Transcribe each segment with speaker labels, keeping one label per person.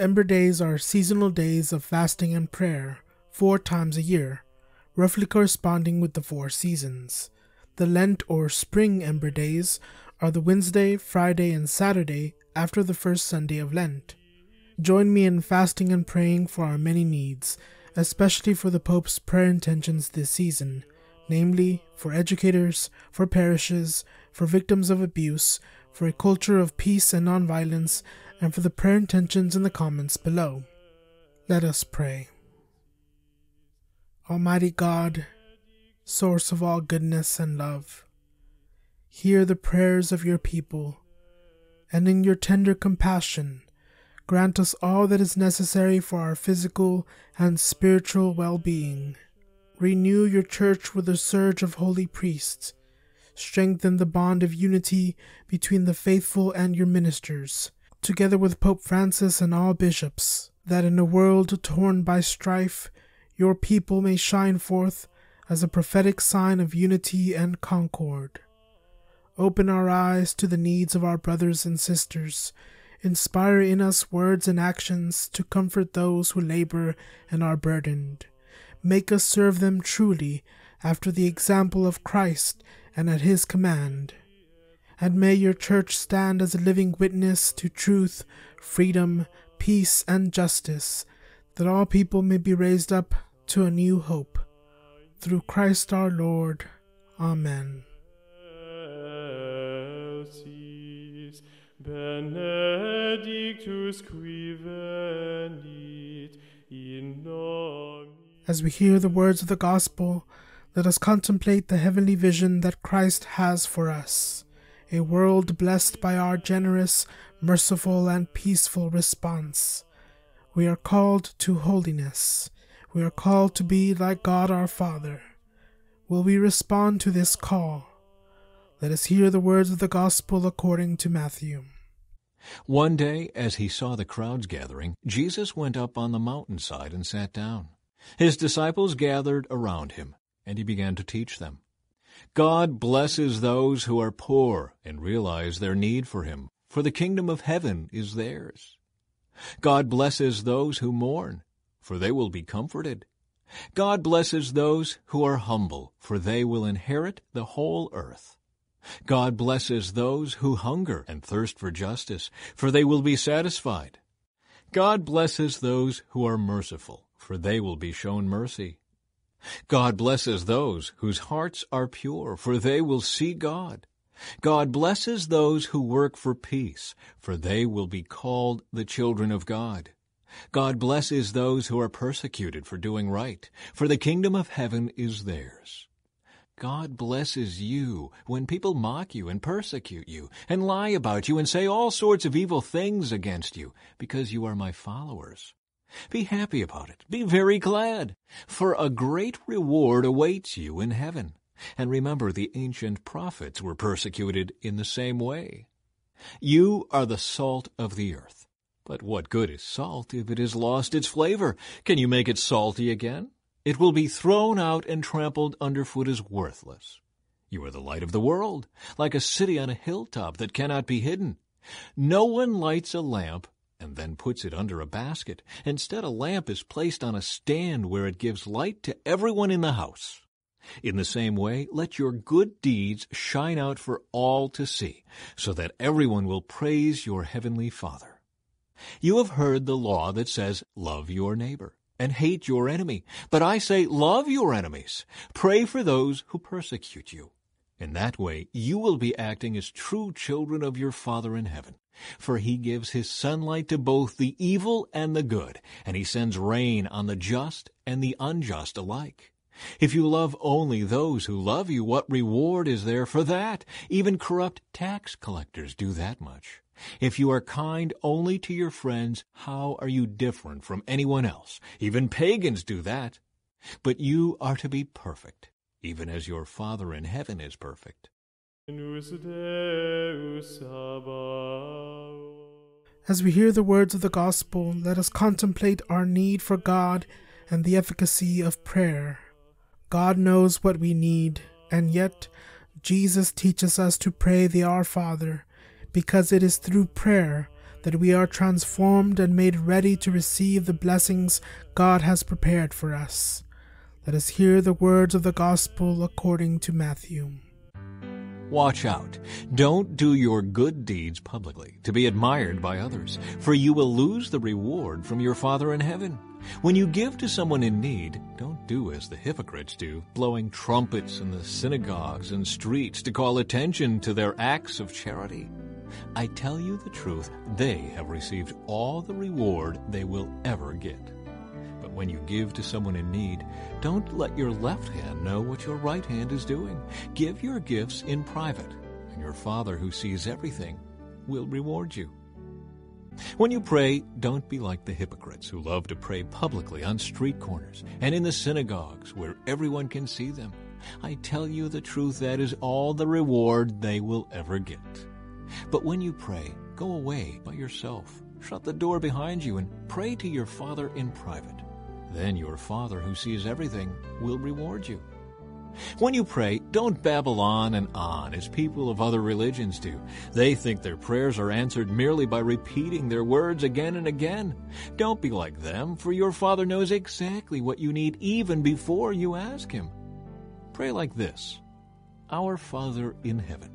Speaker 1: Ember Days are seasonal days of fasting and prayer, four times a year, roughly corresponding with the four seasons. The Lent or Spring Ember Days are the Wednesday, Friday, and Saturday after the first Sunday of Lent. Join me in fasting and praying for our many needs, especially for the Pope's prayer intentions this season, namely for educators, for parishes, for victims of abuse, for a culture of peace and nonviolence, and for the prayer intentions in the comments below. Let us pray. Almighty God, source of all goodness and love, hear the prayers of your people, and in your tender compassion, grant us all that is necessary for our physical and spiritual well being. Renew your church with a surge of holy priests. Strengthen the bond of unity between the faithful and your ministers together with Pope Francis and all bishops, that in a world torn by strife, your people may shine forth as a prophetic sign of unity and concord. Open our eyes to the needs of our brothers and sisters. Inspire in us words and actions to comfort those who labor and are burdened. Make us serve them truly after the example of Christ and at his command and may your church stand as a living witness to truth, freedom, peace, and justice, that all people may be raised up to a new hope. Through Christ our Lord. Amen. As we hear the words of the gospel, let us contemplate the heavenly vision that Christ has for us a world blessed by our generous, merciful, and peaceful response. We are called to holiness. We are called to be like God our Father. Will we respond to this call? Let us hear the words of the Gospel according to Matthew.
Speaker 2: One day, as he saw the crowds gathering, Jesus went up on the mountainside and sat down. His disciples gathered around him, and he began to teach them. God blesses those who are poor and realize their need for Him, for the kingdom of heaven is theirs. God blesses those who mourn, for they will be comforted. God blesses those who are humble, for they will inherit the whole earth. God blesses those who hunger and thirst for justice, for they will be satisfied. God blesses those who are merciful, for they will be shown mercy. God blesses those whose hearts are pure, for they will see God. God blesses those who work for peace, for they will be called the children of God. God blesses those who are persecuted for doing right, for the kingdom of heaven is theirs. God blesses you when people mock you and persecute you and lie about you and say all sorts of evil things against you because you are my followers. Be happy about it. Be very glad, for a great reward awaits you in heaven. And remember, the ancient prophets were persecuted in the same way. You are the salt of the earth. But what good is salt if it has lost its flavor? Can you make it salty again? It will be thrown out and trampled underfoot as worthless. You are the light of the world, like a city on a hilltop that cannot be hidden. No one lights a lamp and then puts it under a basket. Instead, a lamp is placed on a stand where it gives light to everyone in the house. In the same way, let your good deeds shine out for all to see, so that everyone will praise your heavenly Father. You have heard the law that says, Love your neighbor and hate your enemy. But I say, Love your enemies. Pray for those who persecute you. In that way, you will be acting as true children of your Father in heaven. For he gives his sunlight to both the evil and the good, and he sends rain on the just and the unjust alike. If you love only those who love you, what reward is there for that? Even corrupt tax collectors do that much. If you are kind only to your friends, how are you different from anyone else? Even pagans do that. But you are to be perfect, even as your Father in heaven is perfect.
Speaker 1: As we hear the words of the gospel, let us contemplate our need for God and the efficacy of prayer. God knows what we need, and yet Jesus teaches us to pray the Our Father, because it is through prayer that we are transformed and made ready to receive the blessings God has prepared for us. Let us hear the words of the gospel according to Matthew.
Speaker 2: Watch out. Don't do your good deeds publicly to be admired by others, for you will lose the reward from your Father in heaven. When you give to someone in need, don't do as the hypocrites do, blowing trumpets in the synagogues and streets to call attention to their acts of charity. I tell you the truth, they have received all the reward they will ever get. When you give to someone in need, don't let your left hand know what your right hand is doing. Give your gifts in private, and your Father who sees everything will reward you. When you pray, don't be like the hypocrites who love to pray publicly on street corners and in the synagogues where everyone can see them. I tell you the truth, that is all the reward they will ever get. But when you pray, go away by yourself, shut the door behind you, and pray to your Father in private. Then your Father who sees everything will reward you. When you pray, don't babble on and on as people of other religions do. They think their prayers are answered merely by repeating their words again and again. Don't be like them, for your Father knows exactly what you need even before you ask Him. Pray like this Our Father in heaven,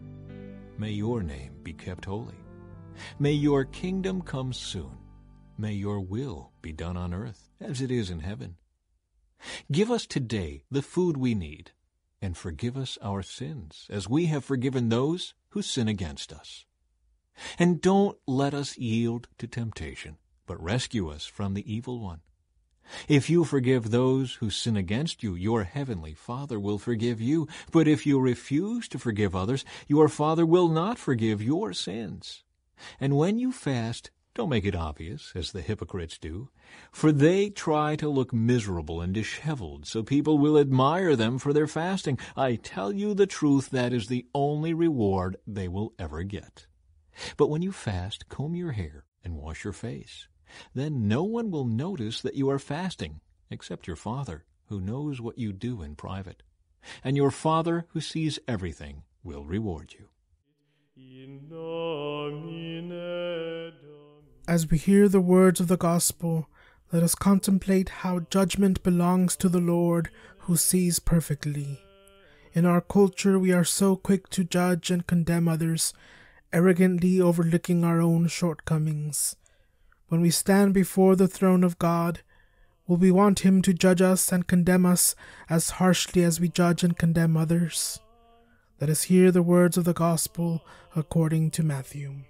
Speaker 2: may your name be kept holy. May your kingdom come soon. May your will be done on earth as it is in heaven. Give us today the food we need, and forgive us our sins, as we have forgiven those who sin against us. And don't let us yield to temptation, but rescue us from the evil one. If you forgive those who sin against you, your heavenly Father will forgive you. But if you refuse to forgive others, your Father will not forgive your sins. And when you fast, don't make it obvious, as the hypocrites do, for they try to look miserable and disheveled, so people will admire them for their fasting. I tell you the truth, that is the only reward they will ever get. But when you fast, comb your hair and wash your face. Then no one will notice that you are fasting, except your Father, who knows what you do in private. And your Father, who sees everything, will reward you.
Speaker 1: As we hear the words of the gospel, let us contemplate how judgment belongs to the Lord who sees perfectly. In our culture, we are so quick to judge and condemn others, arrogantly overlooking our own shortcomings. When we stand before the throne of God, will we want Him to judge us and condemn us as harshly as we judge and condemn others? Let us hear the words of the gospel according to Matthew.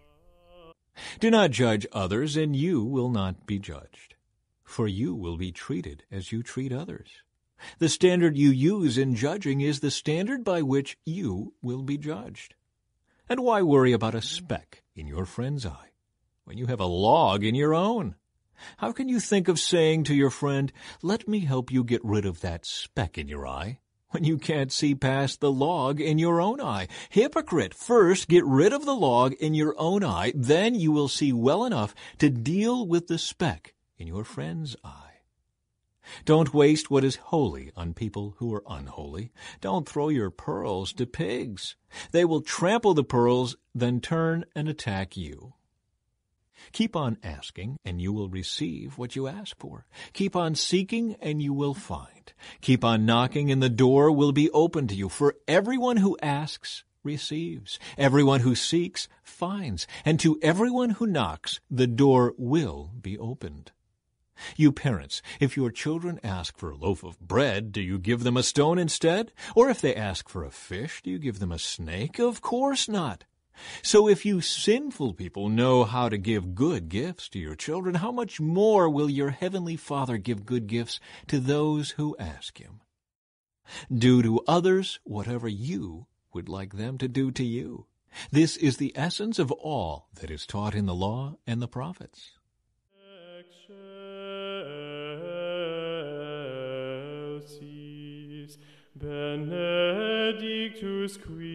Speaker 2: Do not judge others, and you will not be judged. For you will be treated as you treat others. The standard you use in judging is the standard by which you will be judged. And why worry about a speck in your friend's eye when you have a log in your own? How can you think of saying to your friend, Let me help you get rid of that speck in your eye, when you can't see past the log in your own eye. Hypocrite, first get rid of the log in your own eye, then you will see well enough to deal with the speck in your friend's eye. Don't waste what is holy on people who are unholy. Don't throw your pearls to pigs. They will trample the pearls, then turn and attack you. Keep on asking, and you will receive what you ask for. Keep on seeking, and you will find. Keep on knocking, and the door will be open to you. For everyone who asks receives. Everyone who seeks finds. And to everyone who knocks, the door will be opened. You parents, if your children ask for a loaf of bread, do you give them a stone instead? Or if they ask for a fish, do you give them a snake? Of course not. So if you sinful people know how to give good gifts to your children, how much more will your heavenly Father give good gifts to those who ask him? Do to others whatever you would like them to do to you. This is the essence of all that is taught in the law and the prophets.
Speaker 3: Benedictus qui